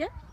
Yeah?